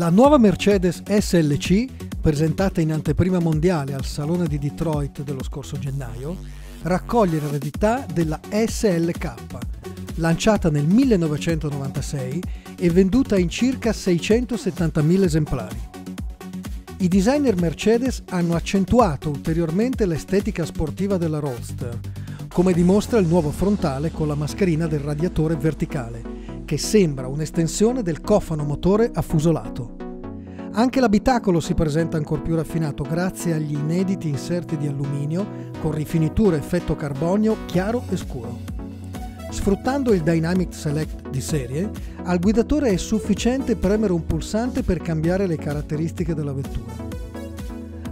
La nuova Mercedes SLC, presentata in anteprima mondiale al Salone di Detroit dello scorso gennaio, raccoglie l'eredità della SLK, lanciata nel 1996 e venduta in circa 670.000 esemplari. I designer Mercedes hanno accentuato ulteriormente l'estetica sportiva della Roadster, come dimostra il nuovo frontale con la mascherina del radiatore verticale, che sembra un'estensione del cofano motore affusolato. Anche l'abitacolo si presenta ancora più raffinato grazie agli inediti inserti di alluminio con rifinitura effetto carbonio chiaro e scuro. Sfruttando il Dynamic Select di serie, al guidatore è sufficiente premere un pulsante per cambiare le caratteristiche della vettura.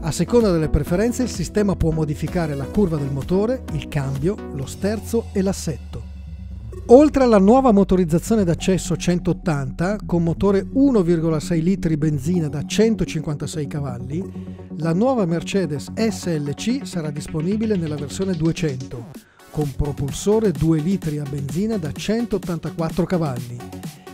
A seconda delle preferenze il sistema può modificare la curva del motore, il cambio, lo sterzo e l'assetto. Oltre alla nuova motorizzazione d'accesso 180 con motore 1,6 litri benzina da 156 cavalli, la nuova Mercedes SLC sarà disponibile nella versione 200 con propulsore 2 litri a benzina da 184 cavalli,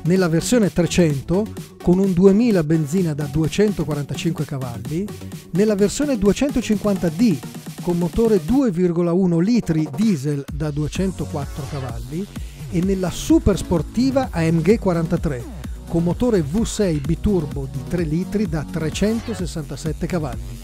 nella versione 300 con un 2000 benzina da 245 cavalli, nella versione 250D con motore 2,1 litri diesel da 204 cavalli e nella super sportiva AMG 43 con motore V6 biturbo di 3 litri da 367 cavalli.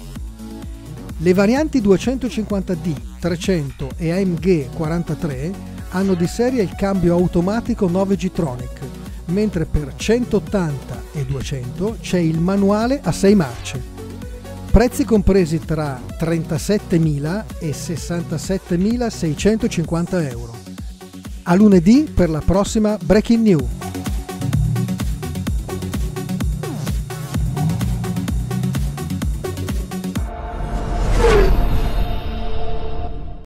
Le varianti 250D, 300 e AMG 43 hanno di serie il cambio automatico 9G Tronic, mentre per 180 e 200 c'è il manuale a 6 marce. Prezzi compresi tra 37.000 e 67.650 euro. A lunedì per la prossima Breaking News.